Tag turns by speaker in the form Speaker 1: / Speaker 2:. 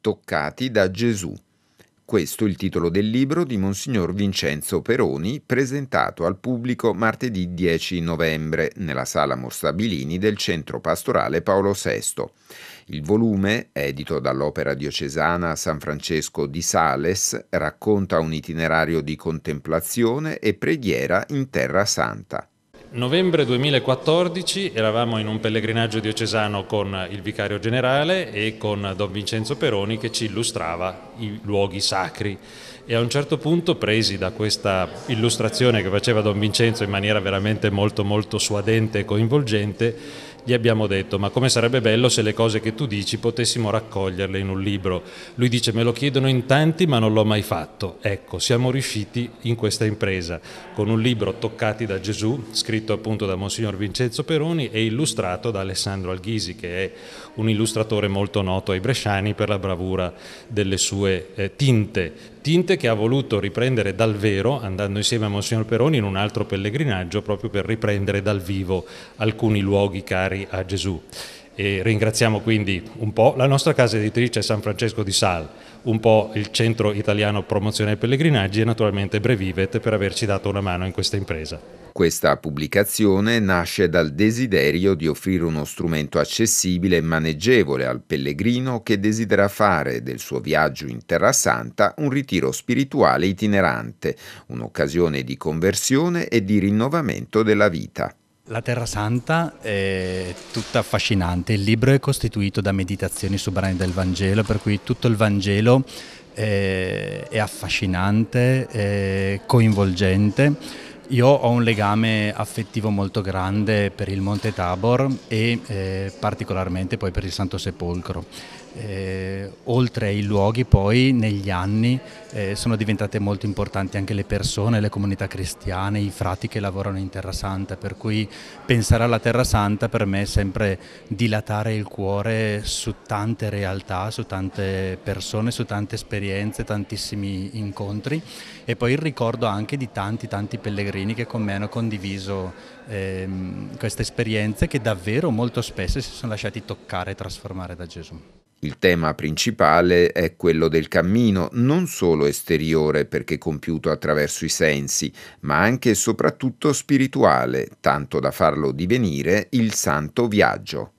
Speaker 1: Toccati da Gesù. Questo è il titolo del libro di Monsignor Vincenzo Peroni, presentato al pubblico martedì 10 novembre nella sala Morstabilini del Centro Pastorale Paolo VI. Il volume, edito dall'Opera Diocesana San Francesco di Sales, racconta un itinerario di contemplazione e preghiera in Terra Santa.
Speaker 2: Novembre 2014 eravamo in un pellegrinaggio diocesano con il vicario generale e con Don Vincenzo Peroni che ci illustrava i luoghi sacri. E a un certo punto presi da questa illustrazione che faceva Don Vincenzo in maniera veramente molto molto suadente e coinvolgente gli abbiamo detto ma come sarebbe bello se le cose che tu dici potessimo raccoglierle in un libro. Lui dice me lo chiedono in tanti ma non l'ho mai fatto. Ecco, siamo riusciti in questa impresa con un libro Toccati da Gesù, scritto appunto da Monsignor Vincenzo Peroni e illustrato da Alessandro Alghisi che è un illustratore molto noto ai bresciani per la bravura delle sue eh, tinte tinte che ha voluto riprendere dal vero, andando insieme a Monsignor Peroni in un altro pellegrinaggio, proprio per riprendere dal vivo alcuni luoghi cari a Gesù. E ringraziamo quindi un po' la nostra casa editrice San Francesco di Sal, un po' il Centro Italiano Promozione ai Pellegrinaggi e naturalmente Brevivet per averci dato una mano in questa impresa.
Speaker 1: Questa pubblicazione nasce dal desiderio di offrire uno strumento accessibile e maneggevole al pellegrino che desidera fare del suo viaggio in Terra Santa un ritiro spirituale itinerante, un'occasione di conversione e di rinnovamento della vita.
Speaker 3: La Terra Santa è tutta affascinante, il libro è costituito da meditazioni su brani del Vangelo, per cui tutto il Vangelo è, è affascinante, è coinvolgente. Io ho un legame affettivo molto grande per il Monte Tabor e eh, particolarmente poi per il Santo Sepolcro. Eh, oltre ai luoghi poi negli anni eh, sono diventate molto importanti anche le persone, le comunità cristiane, i frati che lavorano in Terra Santa, per cui pensare alla Terra Santa per me è sempre dilatare il cuore su tante realtà, su tante persone, su tante esperienze, tantissimi incontri e poi il ricordo anche di tanti tanti pellegrini che con me hanno condiviso ehm, queste esperienze che davvero molto spesso si sono lasciati toccare e trasformare da Gesù.
Speaker 1: Il tema principale è quello del cammino, non solo esteriore perché compiuto attraverso i sensi, ma anche e soprattutto spirituale, tanto da farlo divenire il santo viaggio.